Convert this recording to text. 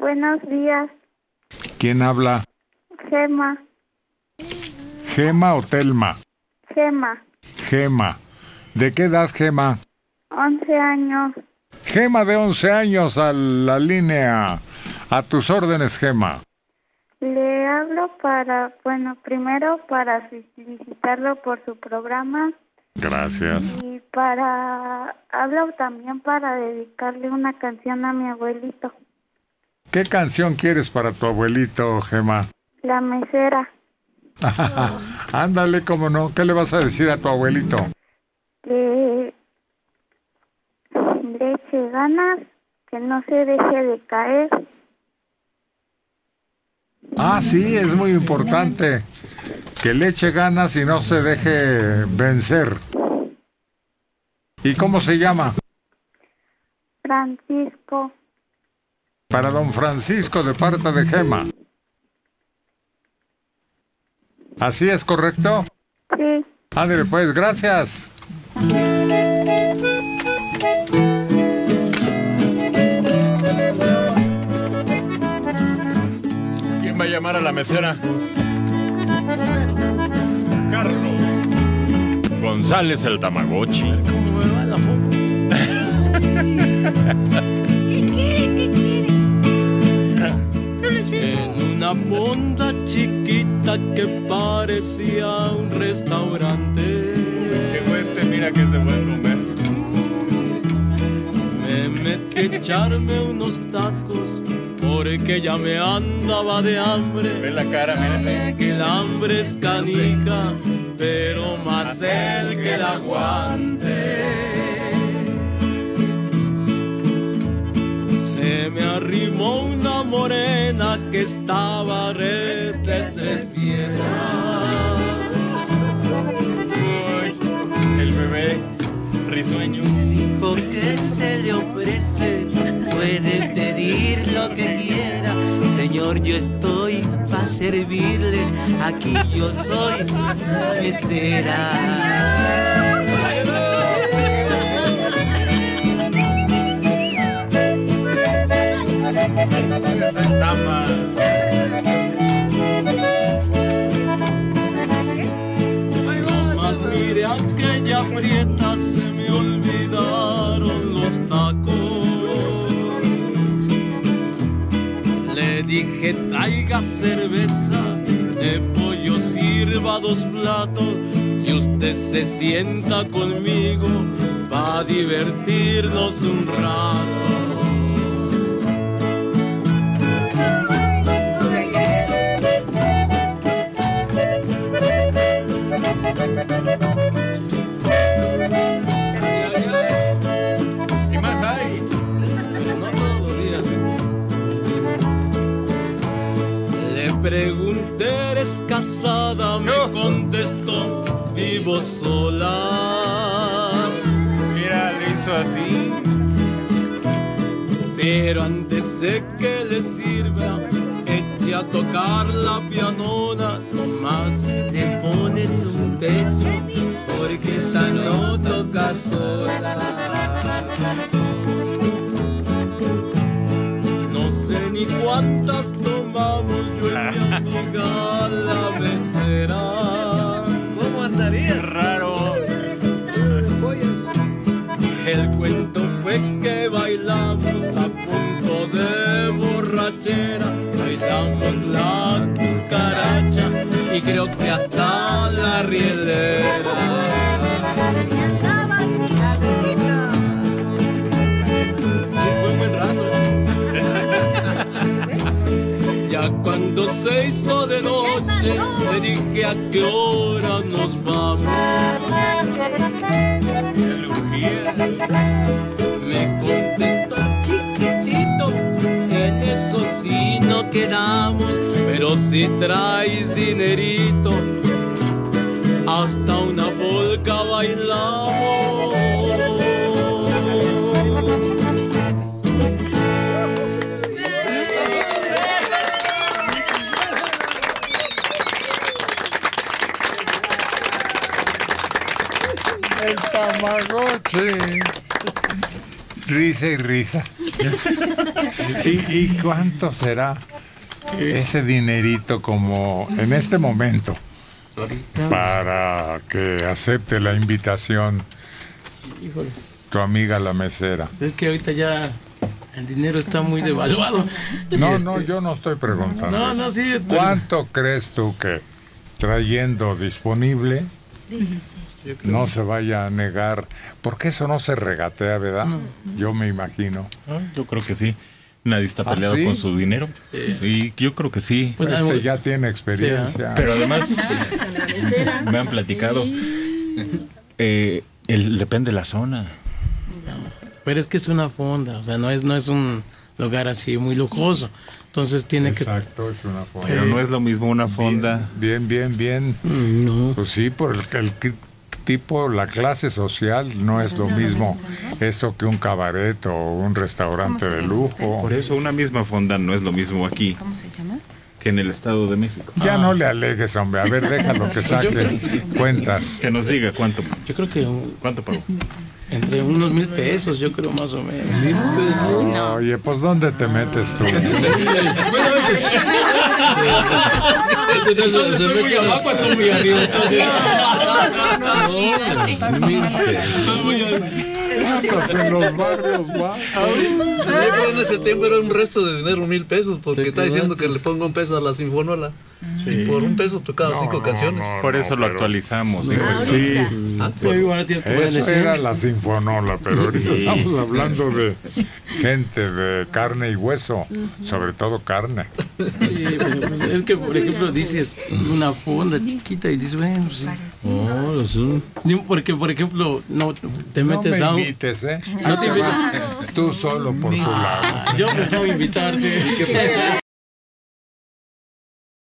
Buenos días, ¿Quién habla? Gema, ¿Gema o Telma? Gema, Gema. ¿De qué edad, Gema? 11 años. Gema de 11 años a la línea. A tus órdenes, Gema. Le hablo para, bueno, primero para felicitarlo por su programa Gracias. y para, hablo también para dedicarle una canción a mi abuelito, ¿Qué canción quieres para tu abuelito, Gema? La Mesera. Ándale, cómo no. ¿Qué le vas a decir a tu abuelito? Que le eche ganas, que no se deje de caer. Ah, sí, es muy importante. Que le eche ganas y no se deje vencer. ¿Y cómo se llama? Francisco, Para don Francisco de parte de Gema. ¿Así es correcto? sí, Ándale, pues, gracias. ¿Quién va a llamar a la mesera? Carlos. González el Tamagotchi. ¿Cómo me va la una fonda chiquita que parecía un restaurante. Llegó este, mira que es de buen comer. Me metí a echarme unos tacos porque ya me andaba de hambre. Ve la cara, mira. Que el hambre es canica, pero más el que la aguante. Se me arrimó una morena que estaba piedras. El bebé risueño. Dijo que se le ofrece, puede pedir lo que quiera. Señor, yo estoy para servirle, aquí yo soy mesera. Se me olvidaron los tacos. Le dije traiga cerveza, de pollo sirva dos platos y usted se sienta conmigo para divertirnos un rato. ¿Eres casada? Me contestó, vivo sola. Mira, le hizo así. Pero antes de que le sirva, eche a tocar la pianona. Nomás le pones un beso, porque esa no toca sola. No sé ni cuántas tomamos Yeah. noche, le dije a qué hora nos vamos. Me contestó chiquitito, en eso sí no quedamos, pero si traes dinerito, hasta una polca bailamos. El Tamagotchi. Risa y risa. ¿Y, y cuánto será ese dinerito como en este momento para que acepte la invitación Híjoles. tu amiga la mesera? Es que ahorita ya el dinero está muy devaluado. No, Este, no, yo no estoy preguntando. No, no, sí. ¿Cuánto crees tú que trayendo disponible creo- no se vaya a negar? Porque eso no se regatea, ¿verdad? Yo me imagino. Ah, Yo creo que sí. Nadie está ¿Ah, peleado sí? con su dinero. Sí, yo creo que sí. Pues, Este algo- ya tiene experiencia. Pero además me han platicado. eh, el, depende de la zona. Pero es que es una fonda, o sea, no es, no es un lugar así muy lujoso. Entonces tiene Exacto, es una forma. Pero no es lo mismo una fonda. Bien, bien, bien. que... Mm, No. Pues sí, por el, el tipo, la clase social no es lo mismo eso que un cabaret o un restaurante de lujo. Por eso una misma fonda no es lo mismo aquí ¿Cómo se llama? que en el Estado de México. Ya no le alegues, hombre. A ver, déjalo que saque cuentas. Que nos diga cuánto, Yo creo que cuánto pagó. Entre unos mil pesos, yo creo más o menos. Oye, pues ¿dónde te metes tú? Entonces, muy abajo, estoy muy arriba. Andas en los barrios. Yo en ese tiempo era un resto de dinero, mil pesos, porque Sí, está diciendo que le ponga un peso a la sinfonola. Y por un peso tocaba cinco no, canciones. no, Por no, eso lo pero- actualizamos. digo. Sí, eso ese- era la sinfonola, pero ahorita estamos hablando de gente de carne y hueso, sobre todo carne. Sí, es que, por ejemplo, dices una fonda chiquita y dices, bueno, sí. No, Porque, por ejemplo, no te No metes me a un... invites, ¿eh? No te invites. Tú solo por tu lado. Yo pensaba invitarte.